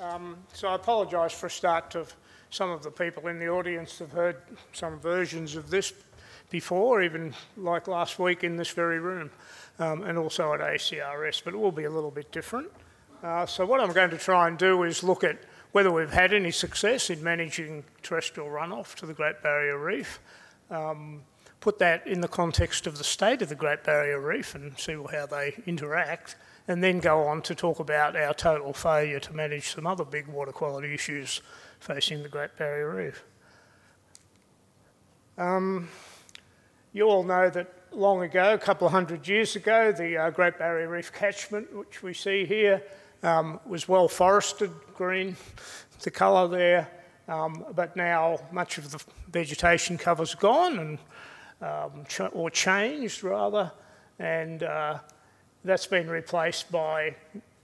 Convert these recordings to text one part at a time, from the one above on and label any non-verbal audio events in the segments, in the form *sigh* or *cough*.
Um, so I apologise for a start to some of the people in the audience have heard some versions of this before, even like last week in this very room, um, and also at ACRS, but it will be a little bit different. Uh, so what I'm going to try and do is look at whether we've had any success in managing terrestrial runoff to the Great Barrier Reef, um, put that in the context of the state of the Great Barrier Reef and see how they interact, and then go on to talk about our total failure to manage some other big water quality issues facing the Great Barrier Reef. Um, you all know that long ago, a couple of hundred years ago, the uh, Great Barrier Reef catchment, which we see here, um, was well forested, green, *laughs* the colour there, um, but now much of the vegetation cover's gone and um, ch or changed rather, and uh, that's been replaced by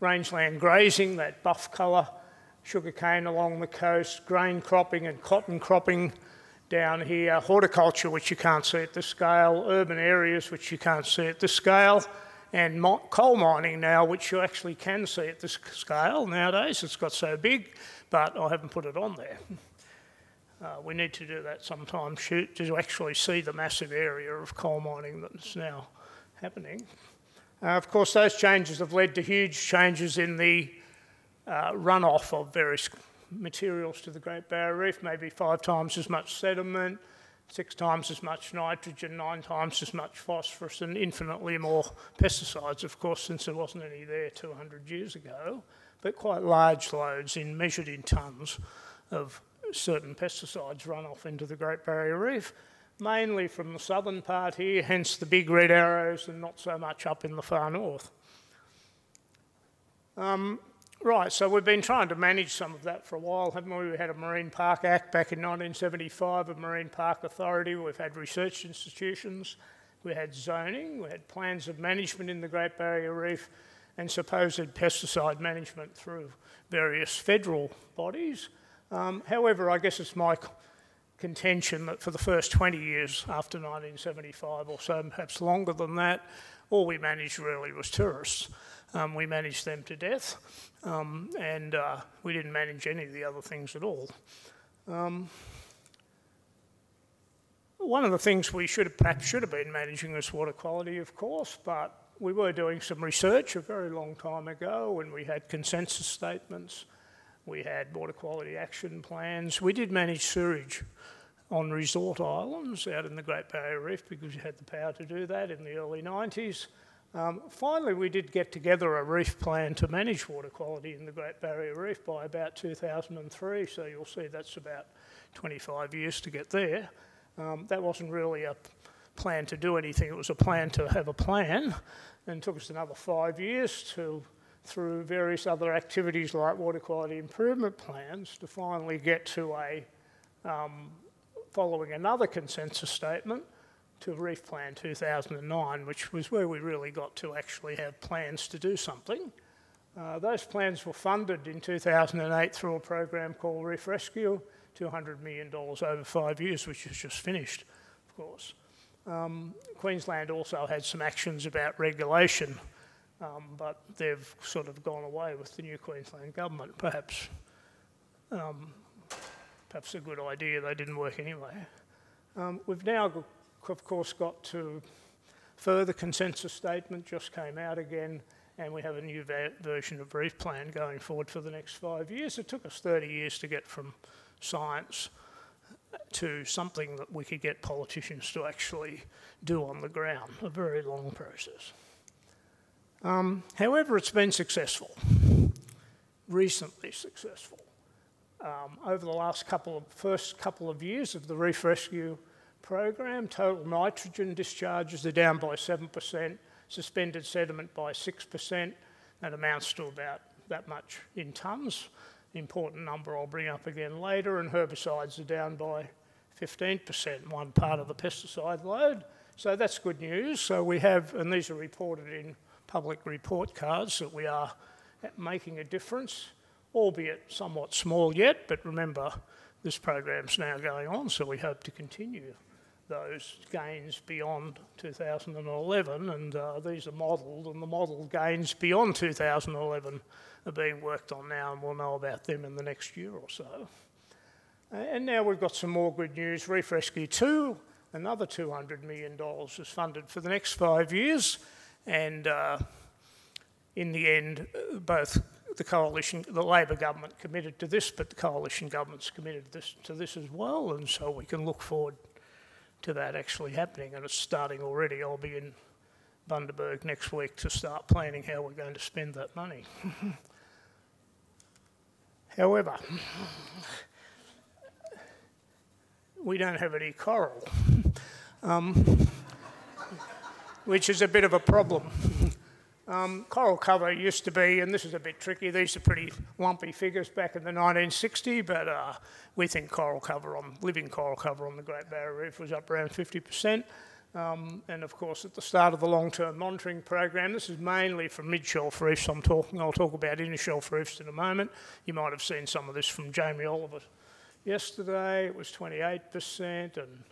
rangeland grazing, that buff colour, sugarcane along the coast, grain cropping and cotton cropping down here, horticulture, which you can't see at this scale, urban areas, which you can't see at this scale, and coal mining now, which you actually can see at this scale nowadays. It's got so big, but I haven't put it on there. Uh, we need to do that sometime shoot, to actually see the massive area of coal mining that's now happening. Uh, of course, those changes have led to huge changes in the uh, runoff of various materials to the Great Barrier Reef, maybe five times as much sediment, six times as much nitrogen, nine times as much phosphorus, and infinitely more pesticides, of course, since there wasn't any there 200 years ago, but quite large loads in measured in tonnes of certain pesticides run off into the Great Barrier Reef, mainly from the southern part here, hence the big red arrows and not so much up in the far north. Um, Right, so we've been trying to manage some of that for a while, haven't we? We had a Marine Park Act back in 1975, a Marine Park Authority, we've had research institutions, we had zoning, we had plans of management in the Great Barrier Reef, and supposed pesticide management through various federal bodies. Um, however, I guess it's my contention that for the first 20 years after 1975 or so, perhaps longer than that, all we managed really was tourists. Um, we managed them to death, um, and uh, we didn't manage any of the other things at all. Um, one of the things we should have, perhaps should have been managing was water quality, of course, but we were doing some research a very long time ago when we had consensus statements, we had water quality action plans. We did manage sewage on resort islands out in the Great Barrier Reef because we had the power to do that in the early 90s. Um, finally, we did get together a reef plan to manage water quality in the Great Barrier Reef by about 2003, so you'll see that's about 25 years to get there. Um, that wasn't really a plan to do anything, it was a plan to have a plan, and took us another five years to, through various other activities like water quality improvement plans, to finally get to a, um, following another consensus statement, to Reef Plan 2009, which was where we really got to actually have plans to do something. Uh, those plans were funded in 2008 through a program called Reef Rescue, $200 million over five years, which is just finished, of course. Um, Queensland also had some actions about regulation, um, but they've sort of gone away with the new Queensland government. Perhaps, um, perhaps a good idea, they didn't work anyway. Um, we've now of course, got to further consensus statement, just came out again, and we have a new version of Reef Plan going forward for the next five years. It took us 30 years to get from science to something that we could get politicians to actually do on the ground, a very long process. Um, however, it's been successful, recently successful. Um, over the last couple of, first couple of years of the Reef Rescue program. Total nitrogen discharges are down by 7%, suspended sediment by 6%. That amounts to about that much in tonnes. Important number I'll bring up again later. And herbicides are down by 15%, one part of the pesticide load. So that's good news. So we have, and these are reported in public report cards, that we are making a difference, albeit somewhat small yet, but remember, this program's now going on, so we hope to continue those gains beyond 2011, and uh, these are modelled, and the modelled gains beyond 2011 are being worked on now, and we'll know about them in the next year or so. And now we've got some more good news. Reef Rescue 2, another $200 million is funded for the next five years, and uh, in the end, both the coalition, the Labor government committed to this, but the coalition government's committed this, to this as well, and so we can look forward to that actually happening, and it's starting already. I'll be in Bundaberg next week to start planning how we're going to spend that money. *laughs* However, we don't have any coral, *laughs* um, which is a bit of a problem. *laughs* Um, coral cover used to be, and this is a bit tricky, these are pretty lumpy figures back in the 1960s, but uh, we think coral cover on, living coral cover on the Great Barrier Reef was up around 50%. Um, and of course, at the start of the long-term monitoring program, this is mainly for mid-shelf reefs I'm talking. I'll talk about inner-shelf reefs in a moment. You might have seen some of this from Jamie Oliver yesterday. It was 28%, and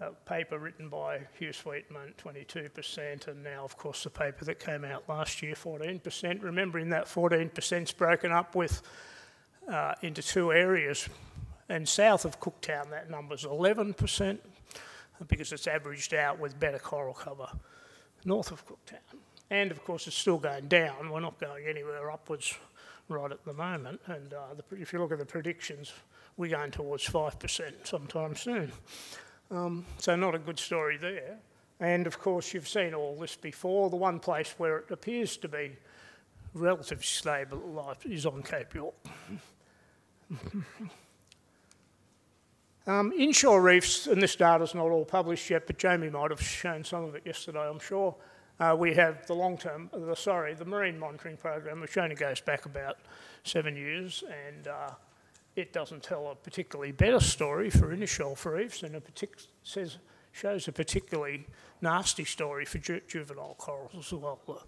a paper written by Hugh Sweatman, 22%, and now, of course, the paper that came out last year, 14%. Remembering that 14% is broken up with uh, into two areas, and south of Cooktown, that number's 11%, because it's averaged out with better coral cover north of Cooktown. And of course, it's still going down. We're not going anywhere upwards right at the moment. And uh, the, if you look at the predictions, we're going towards 5% sometime soon. Um, so not a good story there. And of course, you've seen all this before. The one place where it appears to be relatively stable life is on Cape York. um, inshore reefs, and this data's not all published yet, but Jamie might have shown some of it yesterday, I'm sure. Uh, we have the long-term, the, sorry, the marine monitoring program, which only goes back about seven years, and uh, it doesn't tell a particularly better story for inner shelf reefs and it says, shows a particularly nasty story for ju juvenile corals as well. The,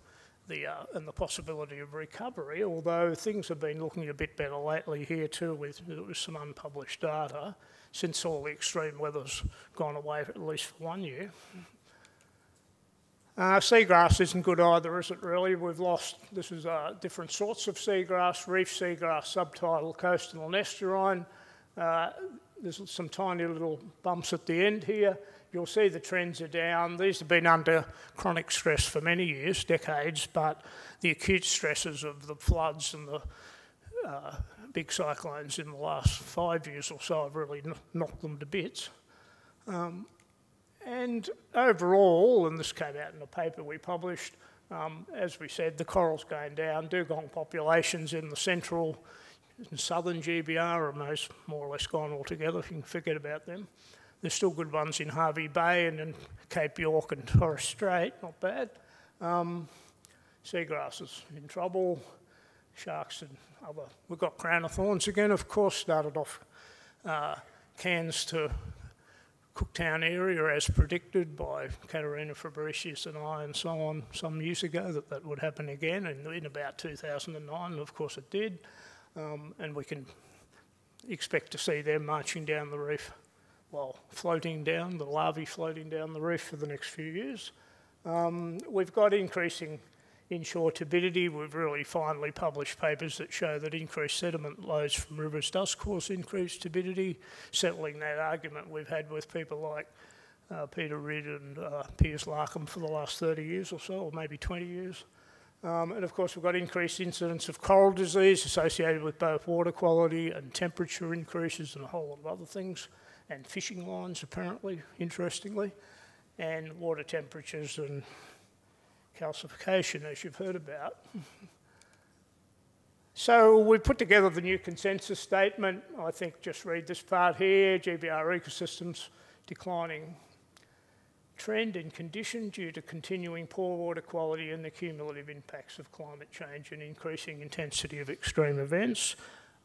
the, uh, and the possibility of recovery, although things have been looking a bit better lately here too with, with some unpublished data since all the extreme weather's gone away at least for one year. Uh, seagrass isn't good either, is it really? We've lost, this is uh, different sorts of seagrass, reef seagrass, subtidal, coastal and estuarine. Uh, there's some tiny little bumps at the end here. You'll see the trends are down. These have been under chronic stress for many years, decades, but the acute stresses of the floods and the uh, big cyclones in the last five years or so have really knocked them to bits. Um, and overall, and this came out in a paper we published, um, as we said, the coral's going down. Dugong populations in the central and southern GBR are most more or less gone altogether, if you can forget about them. There's still good ones in Hervey Bay and in Cape York and Torres Strait, not bad. Um, seagrasses in trouble, sharks and other. We've got crown of thorns again, of course, started off uh, Cairns to Cooktown area as predicted by Katharina Fabricius and I and so on some years ago that that would happen again in, in about 2009 and of course it did um, and we can expect to see them marching down the reef well, floating down, the larvae floating down the reef for the next few years. Um, we've got increasing inshore turbidity. We've really finally published papers that show that increased sediment loads from rivers does cause increased turbidity, settling that argument we've had with people like uh, Peter Ridd and uh, Piers Larcombe for the last 30 years or so, or maybe 20 years. Um, and of course, we've got increased incidence of coral disease associated with both water quality and temperature increases and a whole lot of other things, and fishing lines, apparently, interestingly, and water temperatures and calcification, as you've heard about. *laughs* So we put together the new consensus statement. I think just read this part here, GBR ecosystems declining trend and condition due to continuing poor water quality and the cumulative impacts of climate change and increasing intensity of extreme events.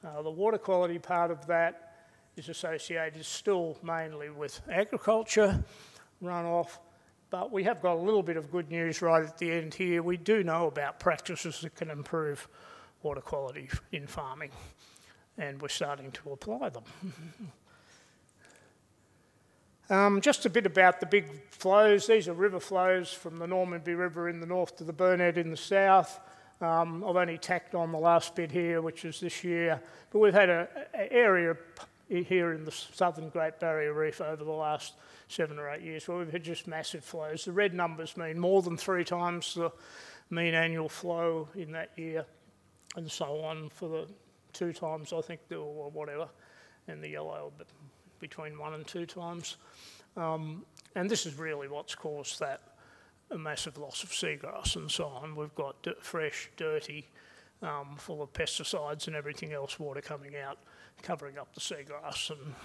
Uh, the water quality part of that is associated still mainly with agriculture runoff, but we have got a little bit of good news right at the end here. We do know about practices that can improve water quality in farming, and we're starting to apply them. *laughs* Um, just a bit about the big flows. These are river flows from the Normanby River in the north to the Burnett in the south. Um, I've only tacked on the last bit here, which is this year, but we've had an area here in the southern Great Barrier Reef over the last seven or eight years where we've had just massive flows. The red numbers mean more than three times the mean annual flow in that year, and so on for the two times, I think, or whatever, and the yellow between one and two times. Um, and this is really what's caused that massive loss of seagrass and so on. We've got fresh, dirty, um, full of pesticides and everything else, water coming out, covering up the seagrass. And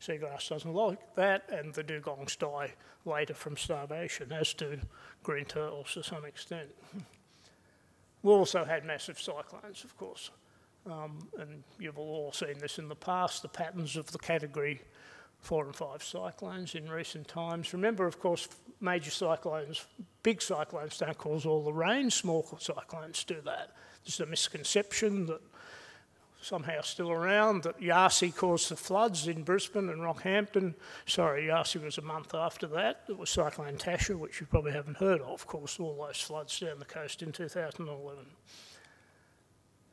seagrass doesn't like that, and the dugongs die later from starvation, as do green turtles to some extent. We also had massive cyclones, of course. Um, and you've all seen this in the past, the patterns of the category four and five cyclones in recent times. Remember, of course, major cyclones, big cyclones don't cause all the rain, small cyclones do that. There's a misconception that somehow still around that Yasi caused the floods in Brisbane and Rockhampton. Sorry, Yasi was a month after that. It was Cyclone Tasha, which you probably haven't heard of, of course, all those floods down the coast in 2011.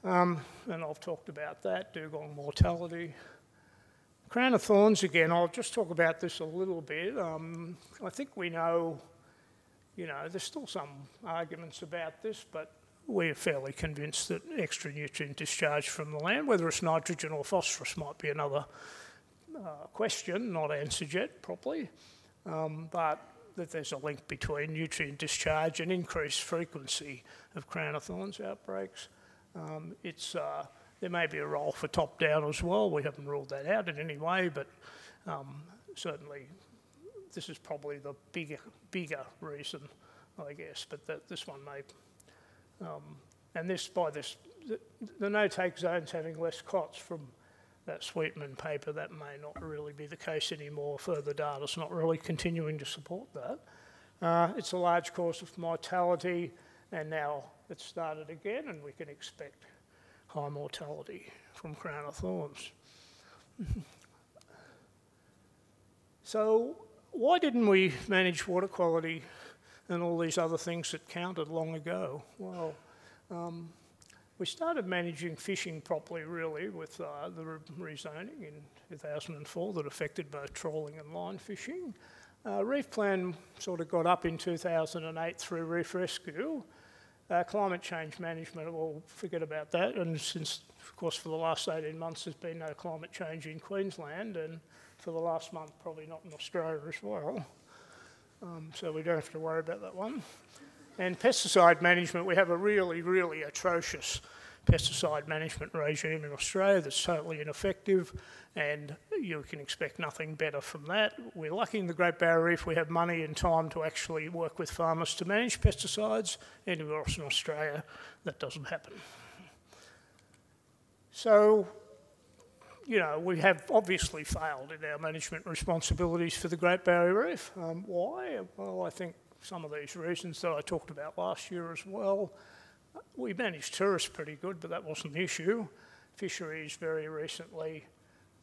Um, and I've talked about that, dugong mortality. Crown of Thorns again, I'll just talk about this a little bit. Um, I think we know, you know, there's still some arguments about this, but we're fairly convinced that extra nutrient discharge from the land, whether it's nitrogen or phosphorus, might be another uh, question, not answered yet properly, um, but that there's a link between nutrient discharge and increased frequency of crown of thorns outbreaks. Um, it's, uh, there may be a role for top down as well. We haven't ruled that out in any way, but um, certainly this is probably the bigger, bigger reason, I guess. But that, this one may, um, and this by this, the, the no-take zones having less COTS from that Sweatman paper, that may not really be the case anymore. Further data's not really continuing to support that. Uh, it's a large cause of mortality, and now it's started again, and we can expect high mortality from crown of thorns. *laughs* so why didn't we manage water quality and all these other things that counted long ago? Well, um, we started managing fishing properly, really, with uh, the rezoning in 2004 that affected both trawling and line fishing. Uh, reef plan sort of got up in 2008 through Reef Rescue, uh, climate change management, we'll forget about that. And since, of course, for the last 18 months, there's been no climate change in Queensland, and for the last month, probably not in Australia as well. Um, so we don't have to worry about that one. And pesticide management, we have a really, really atrocious pesticide management regime in Australia that's totally ineffective and you can expect nothing better from that. We're lucky in the Great Barrier Reef we have money and time to actually work with farmers to manage pesticides. Anywhere else in Australia that doesn't happen. So, you know, we have obviously failed in our management responsibilities for the Great Barrier Reef. Um, why? Well, I think some of these reasons that I talked about last year as well. We managed tourists pretty good, but that wasn't the issue. Fisheries very recently,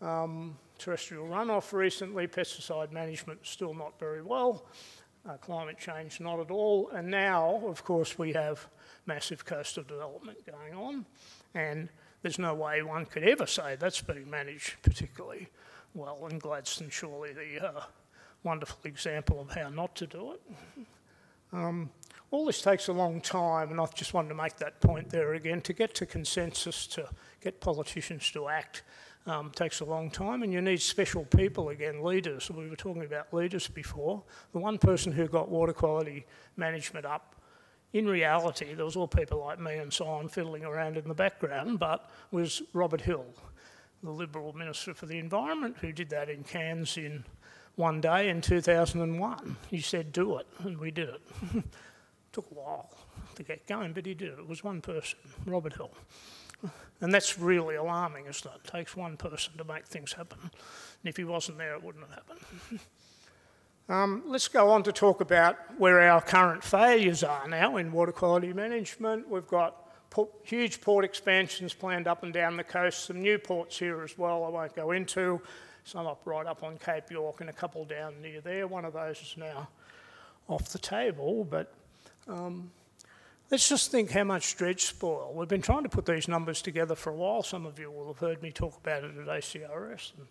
um, terrestrial runoff recently, pesticide management still not very well, uh, climate change not at all, and now, of course, we have massive coastal development going on, and there's no way one could ever say that's being managed particularly well, and Gladstone surely the uh, wonderful example of how not to do it. Um, all this takes a long time, and I just wanted to make that point there again. To get to consensus, to get politicians to act, um, takes a long time, and you need special people again, leaders. We were talking about leaders before. The one person who got water quality management up, in reality, there was all people like me and so on fiddling around in the background, but was Robert Hill, the Liberal Minister for the Environment, who did that in Cairns in one day in 2001. He said, do it, and we did it. *laughs* Took a while to get going, but he did it. It was one person, Robert Hill. And that's really alarming, isn't it? It takes one person to make things happen. And if he wasn't there, it wouldn't have happened. *laughs* um, let's go on to talk about where our current failures are now in water quality management. We've got huge port expansions planned up and down the coast, some new ports here as well I won't go into, some up right up on Cape York and a couple down near there. One of those is now off the table, but um, let's just think how much dredge spoil. We've been trying to put these numbers together for a while. Some of you will have heard me talk about it at ACRS and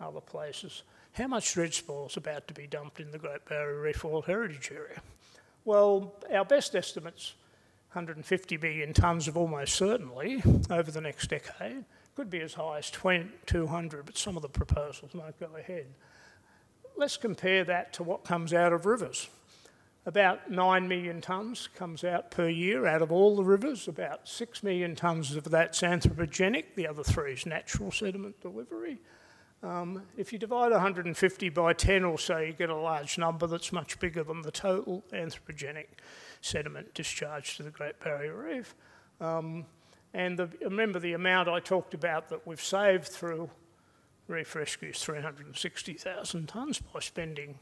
other places. How much dredge spoil is about to be dumped in the Great Barrier Reef World Heritage Area? Well, our best estimates 150 million tonnes of almost certainly over the next decade. Could be as high as 200, but some of the proposals won't go ahead. Let's compare that to what comes out of rivers. About 9 million tonnes comes out per year out of all the rivers. About 6 million tonnes of that's anthropogenic. The other three is natural sediment delivery. Um, if you divide 150 by 10 or so, you get a large number that's much bigger than the total anthropogenic sediment discharged to the Great Barrier Reef. Um, and the, remember the amount I talked about that we've saved through Reef Rescue is 360,000 tonnes by spending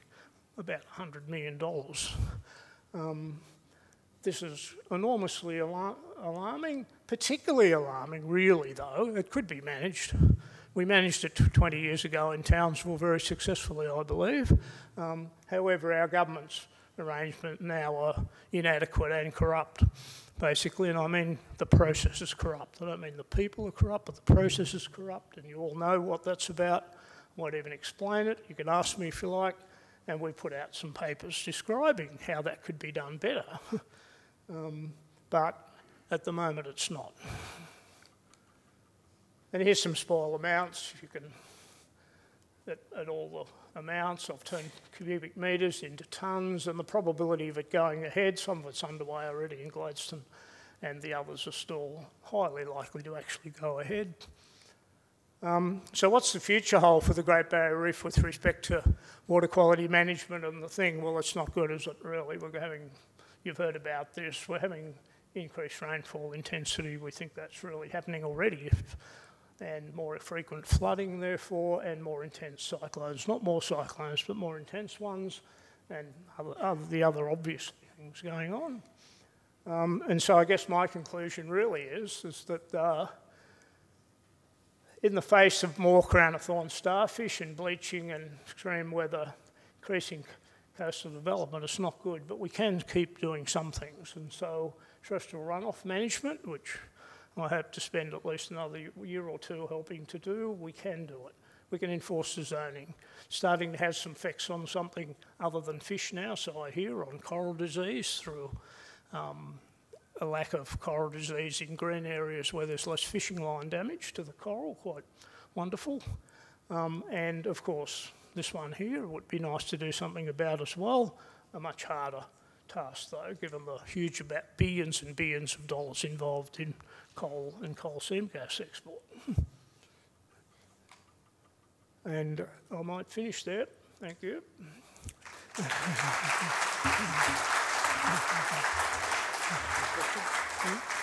about $100 million. Um, this is enormously alar alarming, particularly alarming, really, though. It could be managed. We managed it 20 years ago in Townsville very successfully, I believe. Um, however, our government's arrangement now are inadequate and corrupt, basically. And I mean the process is corrupt. I don't mean the people are corrupt, but the process is corrupt. And you all know what that's about. I won't even explain it. You can ask me if you like. And we put out some papers describing how that could be done better. *laughs* um, but at the moment, it's not. And here's some spoil amounts. You can, at, at all the amounts, I've turned cubic metres into tonnes, and the probability of it going ahead, some of it's underway already in Gladstone, and the others are still highly likely to actually go ahead. Um, so what's the future hold for the Great Barrier Reef with respect to water quality management and the thing? Well, it's not good, is it really? We're having, you've heard about this, we're having increased rainfall intensity. We think that's really happening already and more frequent flooding, therefore, and more intense cyclones. Not more cyclones, but more intense ones, and other, other, the other obvious things going on. Um, and so I guess my conclusion really is, is that uh, in the face of more crown of thorns starfish and bleaching and extreme weather, increasing coastal development, it's not good, but we can keep doing some things. And so terrestrial runoff management, which I hope to spend at least another year or two helping to do, we can do it. We can enforce the zoning. Starting to have some effects on something other than fish now, so I hear, on coral disease through um, a lack of coral disease in green areas where there's less fishing line damage to the coral, quite wonderful. Um, and of course, this one here would be nice to do something about as well, a much harder task though, given the huge about billions and billions of dollars involved in coal and coal seam gas export. and I might finish there. Thank you. Thank you.